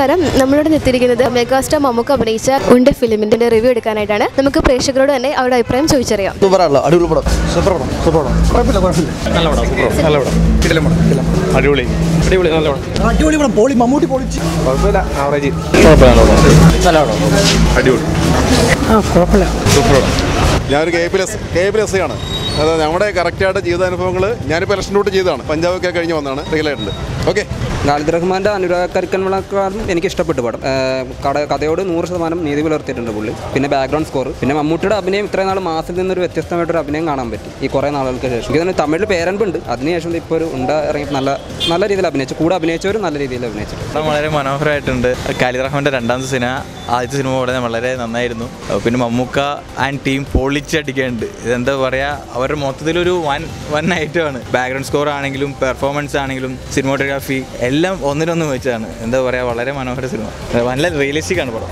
നമസ്കാരം. നമ്മളോട് എത്തിയിരിക്കുന്നത് മെഗാസ്റ്റാർ മമ്മൂക്ക അഭിനയിച്ച ഉണ്ട് ഫിലിമിന്റെ റിവ്യൂ എടുക്കാനായിട്ടാണ്. നമുക്ക് പ്രേക്ഷകരോട് തന്നെ അവരുടെ അഭിപ്രായം ചോദിച്ചറിയാം. അടിപൊളി അടിപൊളി. അടിപൊളി നല്ല അടിപൊളി പടം. പോളി മമ്മൂട്ടി പൊളിച്ച്. കുഴപ്പമില്ല ആവറേജ്. അടിപൊളി. സൂപ്പർ പടം. ഞാനൊരു K P S K P S ആണ്. അത് നമ്മുടെ കറക്റ്റായിട്ട് ജീവിതാനുഭവങ്ങൾ ഞാനിപ്പോൾ ഇലക്ഷൻ ഡ്യൂട്ടി ചെയ്തതാണ്. പഞ്ചാബൊക്കെ കഴിഞ്ഞ് വന്നതാണ്. റിയലായിട്ടുണ്ട്. ഓക്കെ ഖാലിദ് റഹ്മാന്റെ അനുരാഗ് കരിക്കൻവിളക്കാരും എനിക്ക് ഇഷ്ടപ്പെട്ടു പടം. കട കഥയോട് നൂറ് ശതമാനം നീതി പുലർത്തിയിട്ടുണ്ട് പുള്ളി. പിന്നെ ബാക്ക്ഗ്രൗണ്ട് സ്കോർ പിന്നെ മമ്മൂട്ടിയുടെ അഭിനയം ഇത്രയും നാൾ മാസത്തിൽ നിന്നൊരു വ്യത്യസ്തമായിട്ടൊരു അഭിനയം കാണാൻ പറ്റി. ഈ കുറേ നാളുകൾക്ക് ശേഷം. എനിക്ക് തന്നെ തമിഴിൽ പേരൻപുണ്ട് അതിനുശേഷം ഇപ്പോൾ ഒരു ഉണ്ട ഇറങ്ങി നല്ല നല്ല രീതിയിൽ അഭിനയിച്ചു. കൂടെ അഭിനയിച്ചവരും നല്ല രീതിയിൽ അഭിനയിച്ചു പടം വളരെ മനോഹരമായിട്ടുണ്ട്. ഖാലിദ് റഹ്മാന്റെ രണ്ടാമത്തെ സിനിമ ആദ്യത്തെ സിനിമ വളരെ വളരെ നന്നായിരുന്നു. പിന്നെ മമ്മൂക്ക ആൻഡ് ടീം പൊളിച്ചടിക്കുന്നുണ്ട്. ഇതെന്താ പറയുക അവരുടെ മൊത്തത്തിലൊരു വൻ വൻ ഐറ്റമാണ്. ബാക്ക്ഗ്രൗണ്ട് സ്കോർ ആണെങ്കിലും പെർഫോമൻസ് ആണെങ്കിലും സിനിമോട്ടോഗ്രാഫി എല്ലാം ഒന്നിനൊന്ന് വെച്ചാണ്. എന്താ പറയുക വളരെ മനോഹര സിനിമ നല്ല റിയലിസ്റ്റിക് ആണ് പടം.